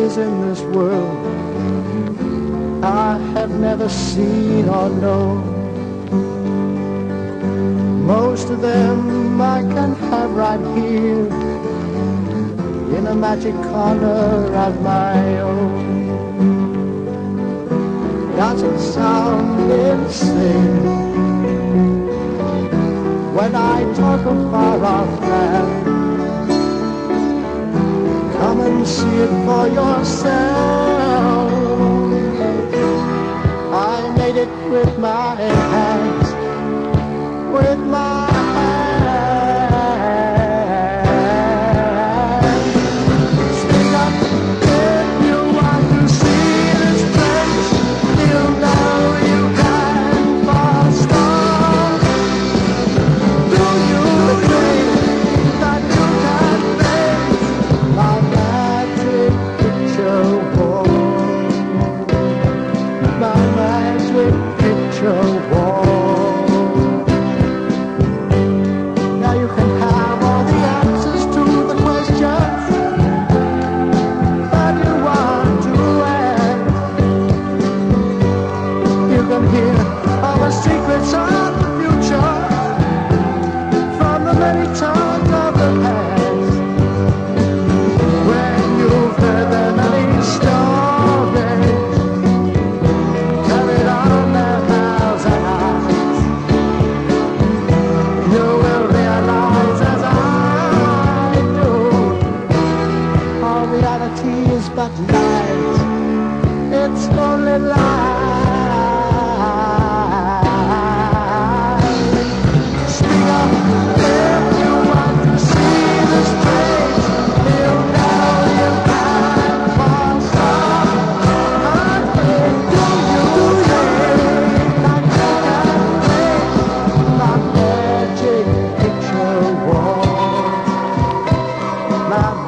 places in this world I have never seen or known. Most of them I can have right here in a magic corner of my own. Doesn't sound insane when I talk of far off land. Come and see it for yourself. I made it with my hands, with my picture wall. reality is but lies. It's only lies. Speak up if you want to see the strange. You know you can for some. Nothing do you think I can't paint my magic picture wall. My